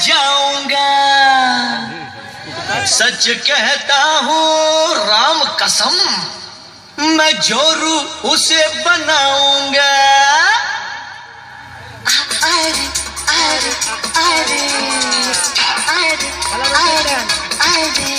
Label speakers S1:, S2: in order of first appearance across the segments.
S1: जाऊँगा। सच कहता हूँ, राम कसम, मैं जोरू उसे बनाऊँगा।
S2: अरे अरे अरे अरे अरे अरे।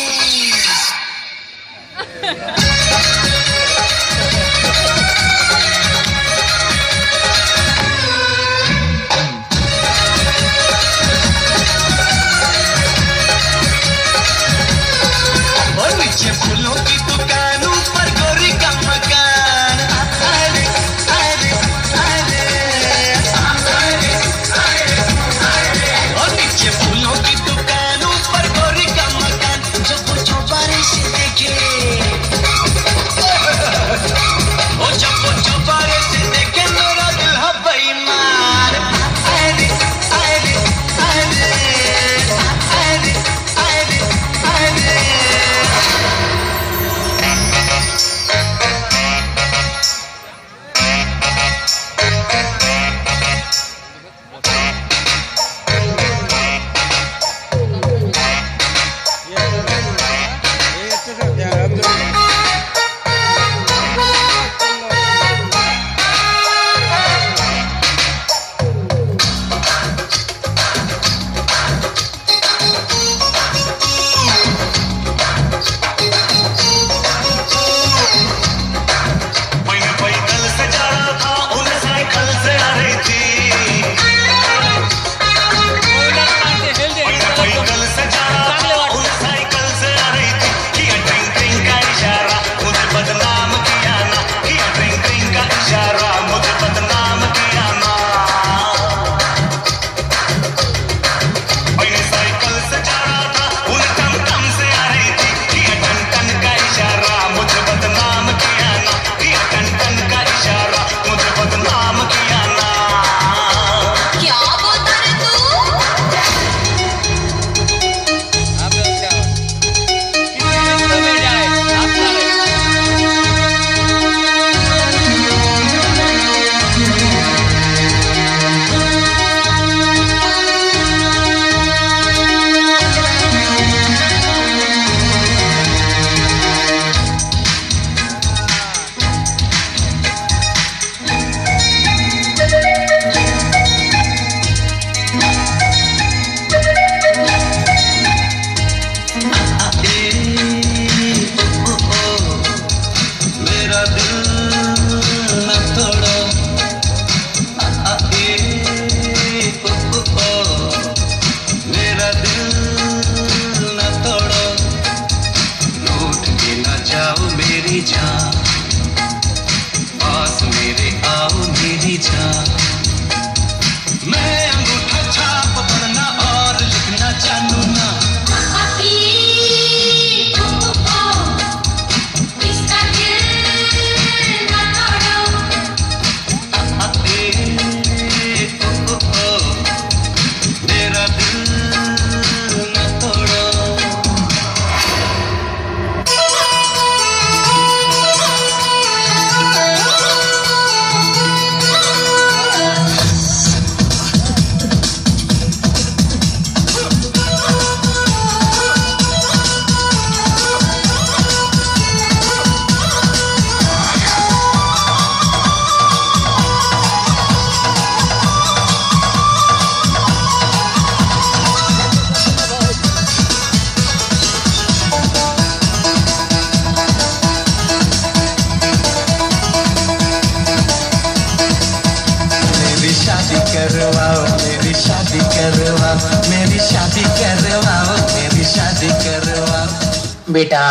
S1: करवाओ, मेरी शादी करवाओ, मेरी शादी करवाओ, मेरी शादी करवाओ।
S3: बेटा,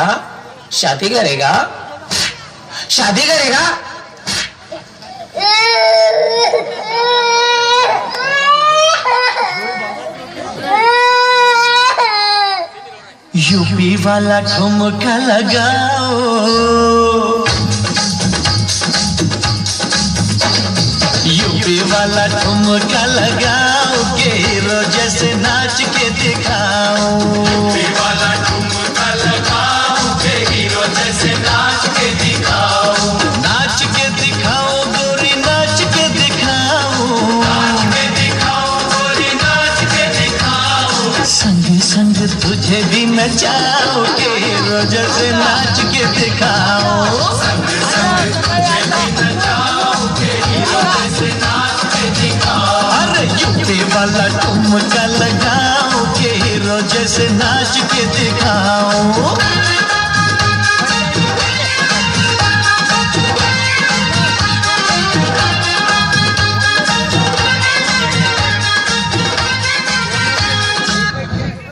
S3: शादी करेगा? शादी करेगा?
S1: यूपी वाला ठुमका लगाओ। यूपी वाला ठुमका लगाओ के हीरो जैसे नाच के दिखाओ। वाला ठुमका लगाओ के हीरो जैसे नाच के दिखाओ। नाच के दिखाओ गोरी नाच के दिखाओ। नाच के दिखाओ गोरी नाच के दिखाओ। संग संग तुझे भी नचाओ जैसे नाच के दिखाओ। यूपी तुम चल लगाओ के रोज से नाच के दिखाओ